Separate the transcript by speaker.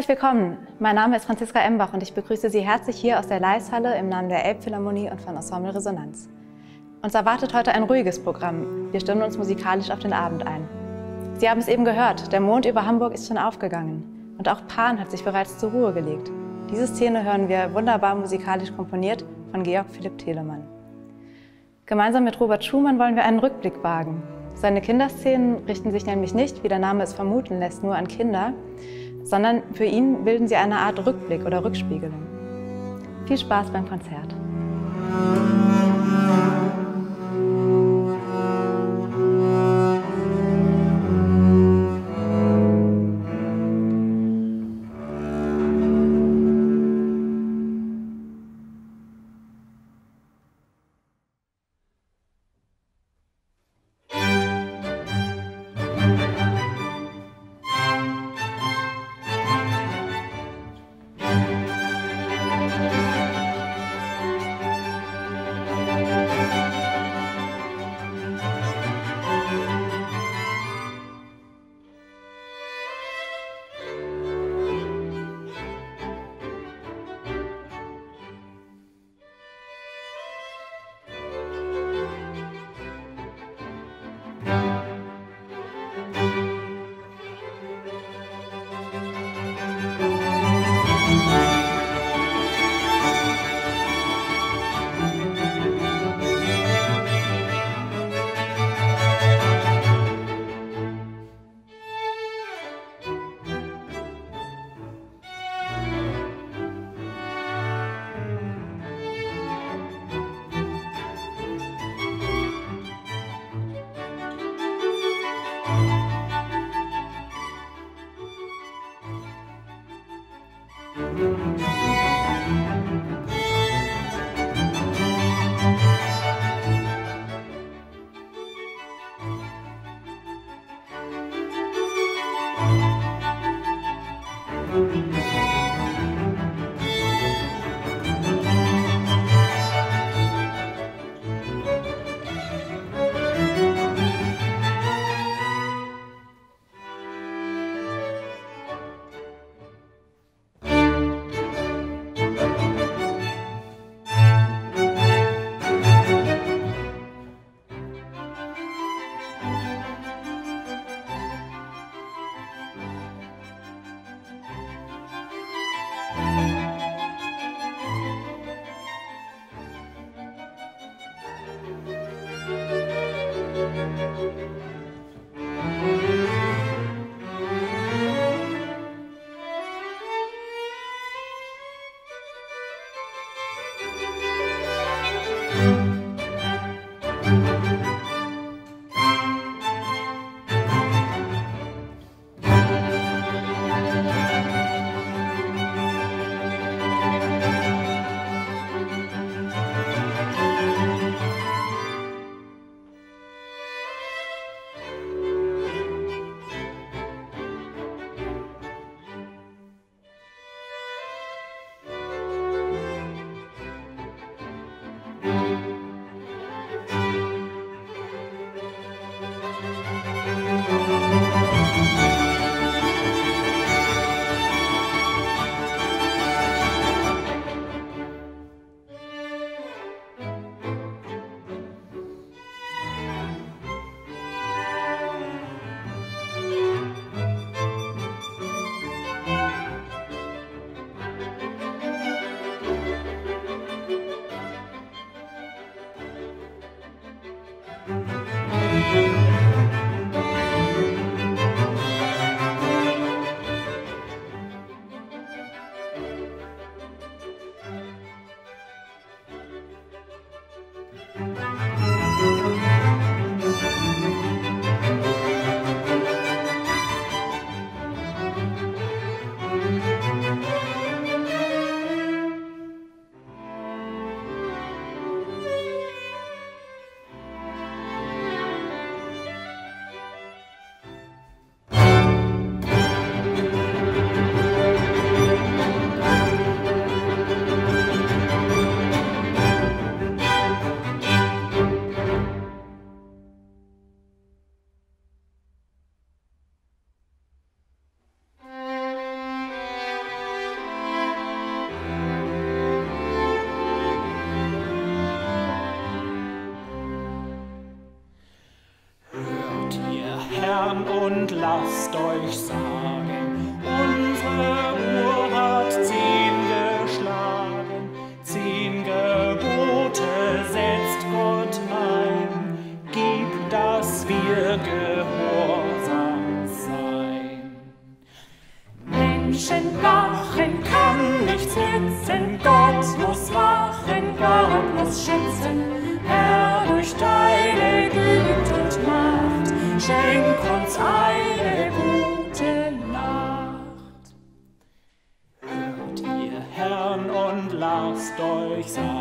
Speaker 1: Herzlich willkommen. Mein Name ist Franziska Embach und ich begrüße Sie herzlich hier aus der Leishalle im Namen der Elbphilharmonie und von Ensemble Resonanz. Uns erwartet heute ein ruhiges Programm. Wir stimmen uns musikalisch auf den Abend ein. Sie haben es eben gehört, der Mond über Hamburg ist schon aufgegangen und auch Pan hat sich bereits zur Ruhe gelegt. Diese Szene hören wir wunderbar musikalisch komponiert von Georg Philipp Telemann. Gemeinsam mit Robert Schumann wollen wir einen Rückblick wagen. Seine Kinderszenen richten sich nämlich nicht, wie der Name es vermuten lässt, nur an Kinder, sondern für ihn bilden sie eine Art Rückblick oder Rückspiegelung. Viel Spaß beim Konzert.
Speaker 2: Herrn und lasst euch sagen. Euch sagen,